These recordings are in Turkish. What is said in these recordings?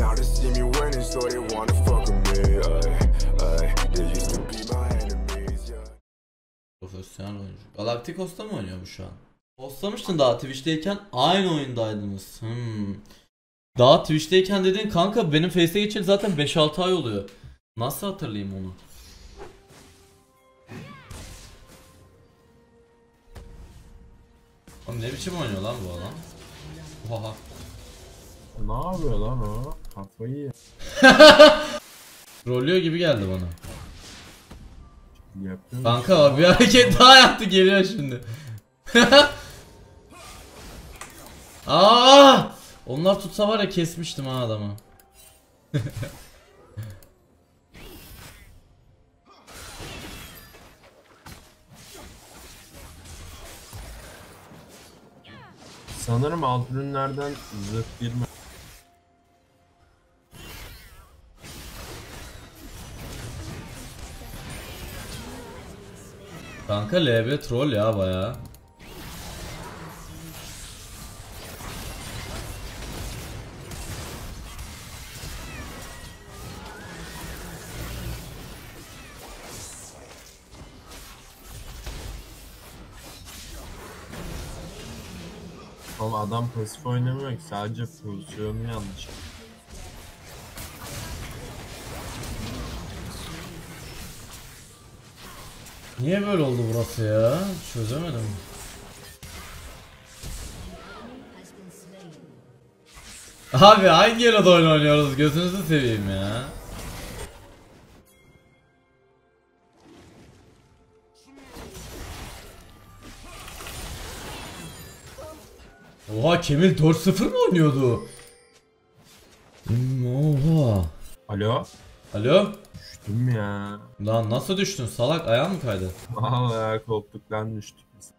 Now they see me winning, so they wanna fuck with me. Ay, ay, they used to be my enemies. Profesyonel oyuncu. Galacticos'ta mı oynuyor bu şu an? Postlamıştın daha Twitch'teyken aynı oyundaydınız. Hmm. Daha Twitch'teyken dediğin kanka benim Face'e geçeli zaten 5-6 ay oluyor. Nasıl hatırlayayım onu? Oğlum ne biçim oynuyor lan bu adam? Oha. Ne yapıyor lan o? Kafayı ye- Trollüyor gibi geldi bana. yapıyor. Kanka bir hareket daha yaptı geliyor şimdi. Aa! Onlar tutsa var ya kesmiştim ha adamı. Sanırım alt ürünlerden zırh girme. Kanka LB troll ya baya. Ama adam pasif oynamıyor ki sadece pozisyonu yanlış. Niye böyle oldu burası ya? Çözemedim. Abi hangi eloda oyun oynuyoruz? Gözünüzü seveyim ya. Oha Kemil 4-0 mı oynuyordu? Hmm, Oha. Alo? Alo? Düştüm ya. Lan nasıl düştün salak ayağın mı kaydı? Vallahi koltuktan düştük biz.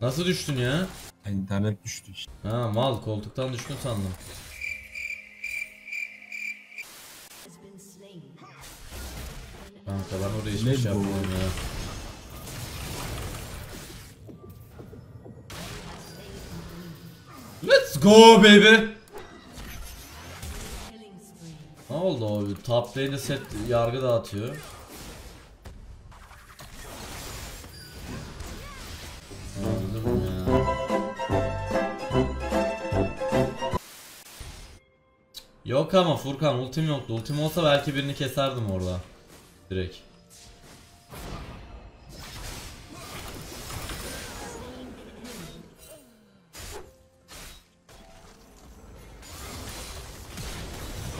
Nasıl düştün ya? İnternet düştü işte. Ha mal koltuktan düştün sandım. Kanka ben oraya hiçbir Ne şey bu? ya. Let's go baby. Oldu abi? Top lane'de set yargı dağıtıyor. Yok ama Furkan ultim yoktu. Ultim olsa belki birini keserdim orada. Direkt.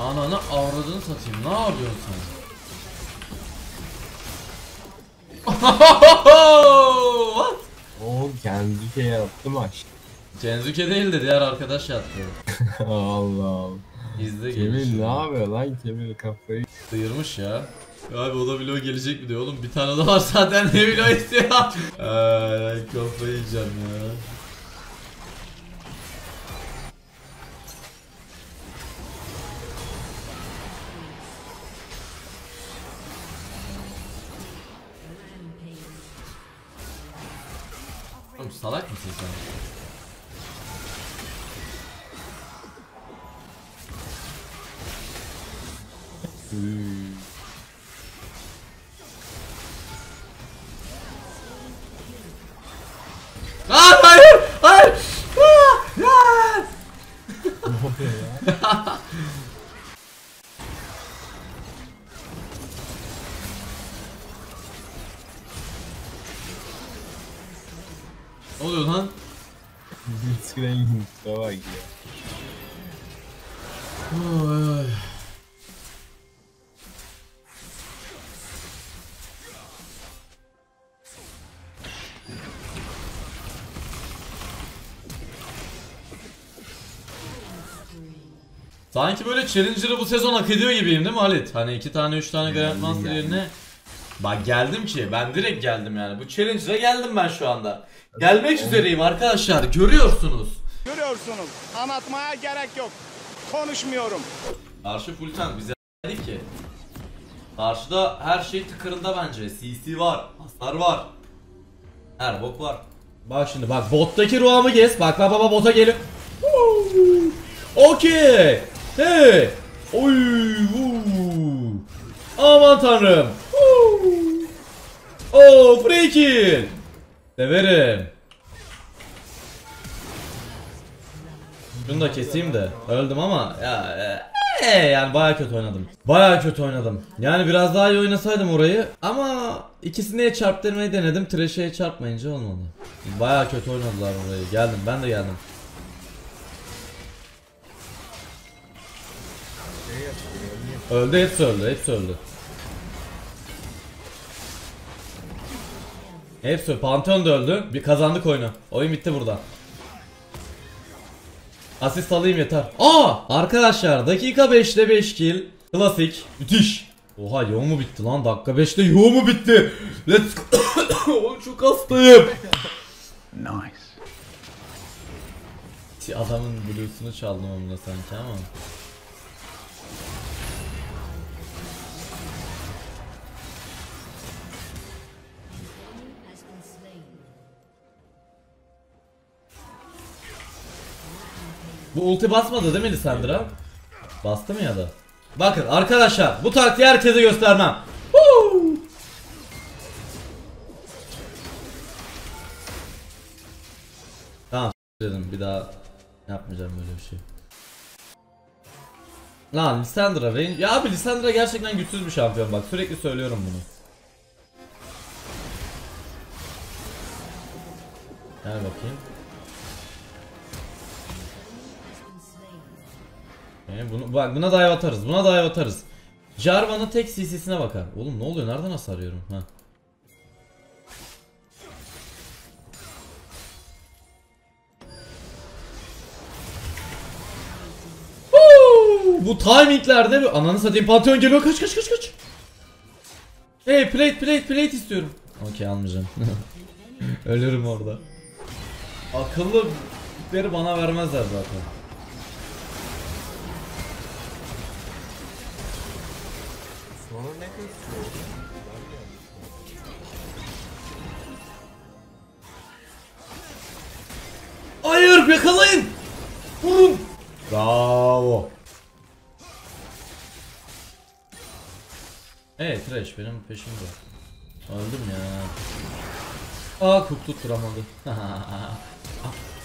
Ananı avradını satayım. Ne yapıyorsun sen? What? O şey yaptı maç. Cenzuke değil de diğer arkadaş yattı. Allah Allah. İzle Kemil ne yapıyor lan Kemil kafayı? Sıyırmış ya. Abi o da vlog gelecek mi diyor oğlum bir tane daha var zaten ne vlog istiyor. Ay kafayı yiyeceğim ya. Oğlum salak mısın sen? Üy. Ne oluyor lan? Blitzcrank bak ya. Oy. Sanki böyle Challenger'ı bu sezon hak ediyor gibiyim değil mi Halit? Hani iki tane üç tane Grandmaster geldim. yerine Bak geldim ki ben direkt geldim yani bu Challenger'a geldim ben şu anda Gelmek üzereyim arkadaşlar görüyorsunuz Görüyorsunuz. Anlatmaya gerek yok. Konuşmuyorum. Karşı Fulkan bize dedik ki Karşıda her şey tıkırında bence. CC var, hasar var. Her bok var. Bak şimdi bak bottaki ruhamı gez. Bak bak bak bota gelip. Okey. Hey. Oy. vuu. Aman tanrım. Oo free kill. Severim. Şunu da keseyim de öldüm ama ya e, e, yani baya kötü oynadım. Baya kötü oynadım. Yani biraz daha iyi oynasaydım orayı ama ikisine çarptırmayı denedim. Trash'e çarpmayınca olmadı. Baya kötü oynadılar orayı. Geldim ben de geldim. Öldü hepsi öldü hepsi öldü. Hepsi. Pantheon da öldü. Bir kazandık oyunu. Oyun bitti burada. Asist alayım yeter. Aa! Arkadaşlar dakika 5'te 5 kill. Klasik. Müthiş. Oha yoğun mu bitti lan? Dakika 5'te yoğun mu bitti? Let's go. Oğlum çok hastayım. Nice. Adamın blues'unu çaldım onunla sanki ama. Bu ulti basmadı değil mi Lisandra? Bastı mı ya da? Bakın arkadaşlar bu taktiği herkese göstermem. Woo! Tamam dedim bir daha yapmayacağım böyle bir şey. Lan Lisandra range... Ya abi Lisandra gerçekten güçsüz bir şampiyon bak sürekli söylüyorum bunu. Gel bakayım. Ee, bunu, bak buna dive atarız. Buna dive atarız. Jarvan'ın tek CC'sine bakar. Oğlum ne oluyor? Nereden hasar yiyorum? Ha. Bu timinglerde bir ananı satayım Pantheon geliyor kaç kaç kaç kaç. Hey plate plate plate istiyorum. Okey almayacağım. Ölürüm orada. Akıllı bana vermezler zaten. Hayır yakalayın. Vurun. Bravo. Evet Trash benim peşimde. Öldüm ya. Aa kuk tutturamadı.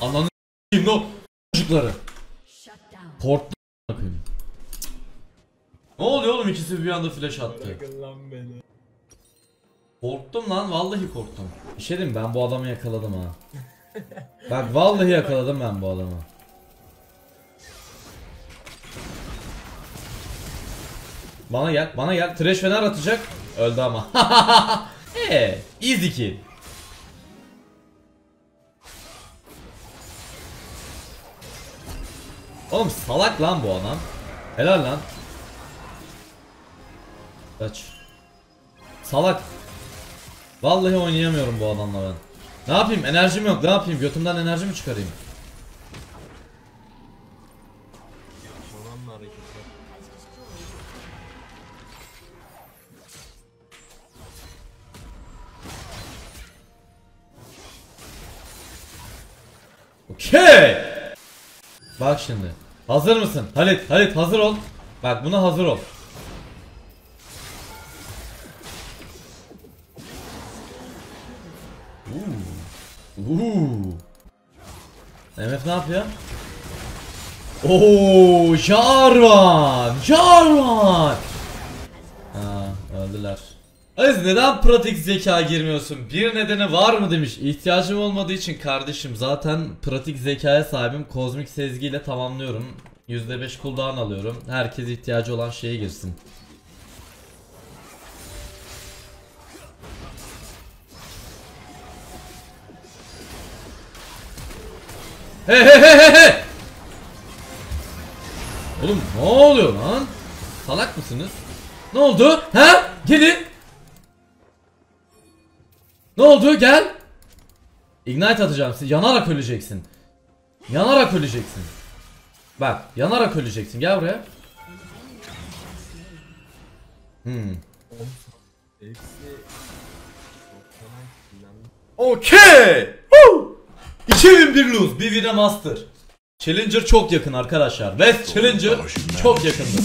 Ananı s**eyim o çocukları. Port koyayım. Ne oluyor oğlum ikisi bir anda flash attı. Bırakın lan beni. Korktum lan vallahi korktum. Bir şey diyeyim ben bu adamı yakaladım ha. Bak vallahi yakaladım ben bu adamı. Bana gel, bana gel. Trash fener atacak. Öldü ama. Eee, easy kill. Oğlum salak lan bu adam. Helal lan. Kaç. Salak. Vallahi oynayamıyorum bu adamla ben. Ne yapayım? Enerjim yok. Ne yapayım? Götümden enerji mi çıkarayım? Okey. Bak şimdi. Hazır mısın? Halit, Halit hazır ol. Bak buna hazır ol. Ne yapıyor? Oo, Jarvan! Jarvan! Ha, öldüler. Aziz neden pratik zeka girmiyorsun? Bir nedeni var mı demiş. İhtiyacım olmadığı için kardeşim zaten pratik zekaya sahibim. Kozmik sezgiyle tamamlıyorum. %5 cooldown alıyorum. Herkes ihtiyacı olan şeye girsin. He he he he he! Oğlum ne oluyor lan? Salak mısınız? Ne oldu? Ha? Gelin. Ne oldu? Gel. Ignite atacağım. Yanarak öleceksin. Yanarak öleceksin. Bak, yanarak öleceksin. Gel buraya. Hmm. Hepsi... 90'a filan. Okey. Woo! 2001 lose, bir vire master. Challenger çok yakın arkadaşlar. West Challenger çok yakındır.